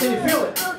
Can you feel it?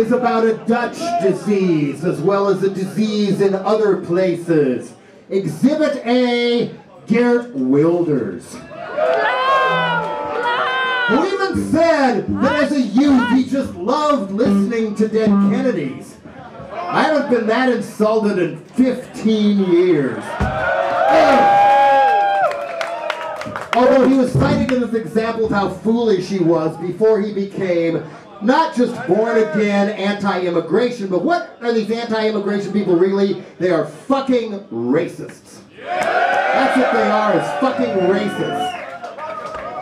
Is about a Dutch disease as well as a disease in other places. Exhibit A, Geert Wilders. Who even said that as a youth he just loved listening to Dead Kennedys. I haven't been that insulted in 15 years. Ugh. Although he was citing it as an example of how foolish he was before he became not just born again anti-immigration, but what are these anti-immigration people really? They are fucking racists. That's what they are, is fucking racists.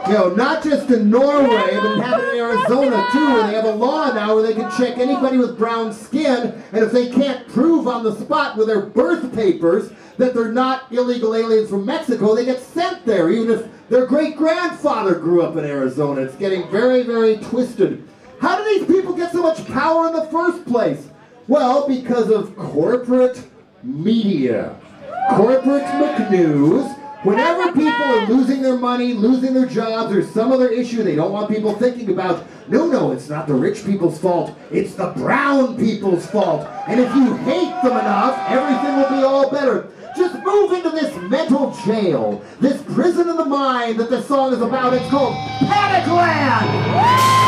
You know, not just in Norway, but in Arizona too, where they have a law now where they can check anybody with brown skin, and if they can't prove on the spot with their birth papers that they're not illegal aliens from Mexico, they get sent there, even if their great grandfather grew up in Arizona. It's getting very, very twisted. How do these people get so much power in the first place? Well, because of corporate media. Corporate McNews Whenever people are losing their money, losing their jobs, or some other issue they don't want people thinking about, no, no, it's not the rich people's fault. It's the brown people's fault. And if you hate them enough, everything will be all better. Just move into this mental jail, this prison of the mind that the song is about. It's called Panicland.